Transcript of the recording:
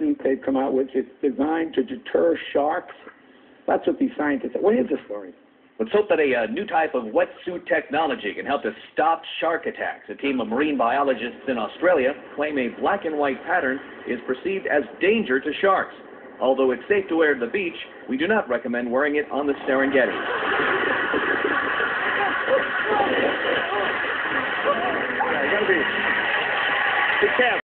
they've come out with. It's designed to deter sharks. That's what these scientists say. What is the story. Let's hope that a uh, new type of wetsuit technology can help to stop shark attacks. A team of marine biologists in Australia claim a black and white pattern is perceived as danger to sharks. Although it's safe to wear at the beach, we do not recommend wearing it on the Serengeti.